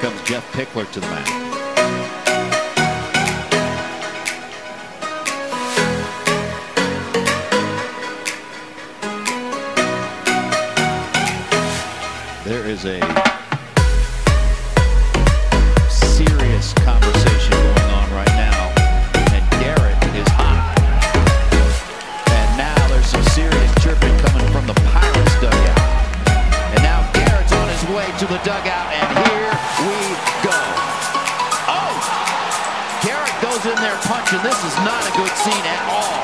comes Jeff Pickler to the mat. There is a serious conversation the dugout, and here we go. Oh! Garrett goes in there punching. This is not a good scene at all.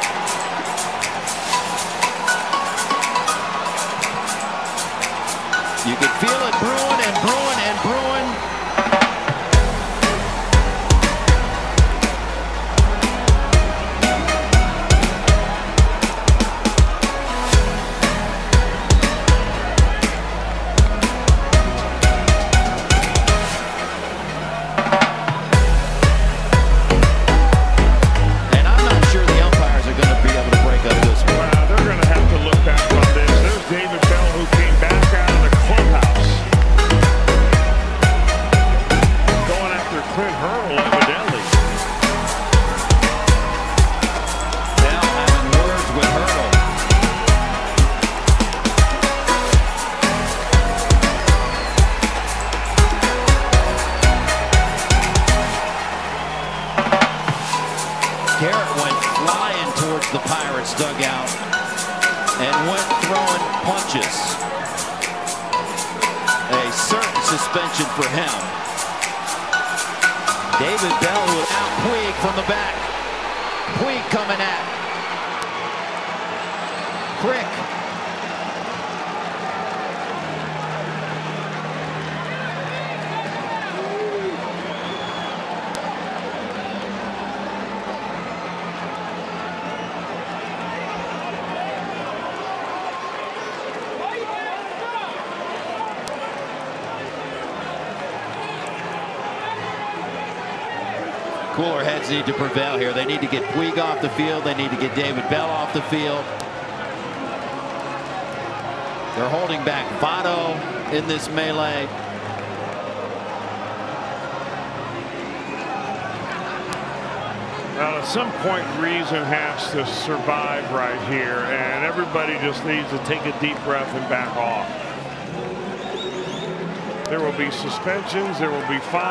You could feel Clint Hurdle, evidently. Having words with Hurdle. Garrett went flying towards the Pirates dugout and went throwing punches. A certain suspension for him. David Bell with out Puig from the back. Puig coming at. Crick. Cooler heads need to prevail here. They need to get Puig off the field. They need to get David Bell off the field. They're holding back Votto in this melee. Well, at some point, reason has to survive right here, and everybody just needs to take a deep breath and back off. There will be suspensions. There will be fines.